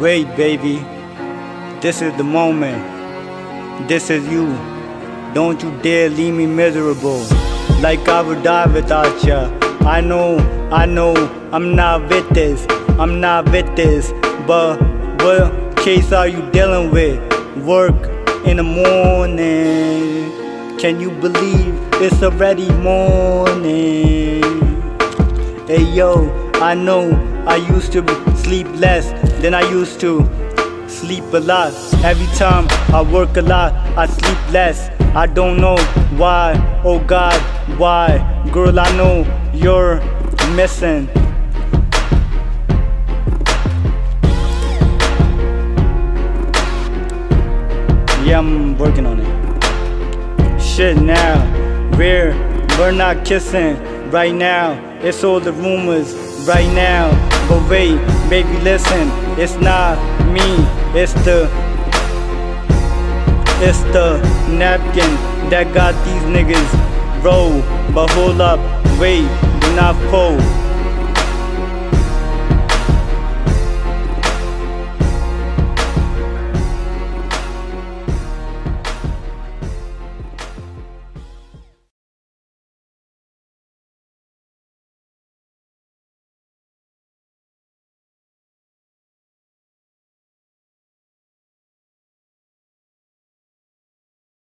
Wait, baby. This is the moment. This is you. Don't you dare leave me miserable. Like I would die without ya. I know, I know, I'm not with this. I'm not with this. But what case are you dealing with? Work in the morning. Can you believe it's already morning? Hey yo, I know I used to sleep less than I used to sleep a lot. Every time I work a lot, I sleep less. I don't know why, oh God, why? Girl, I know you're missing. Yeah, I'm working on it. Shit now, we're we're not kissing right now. It's all the rumors right now. Wait, baby, listen, it's not me, it's the it's the napkin that got these niggas roll. But hold up, wait, do not fold.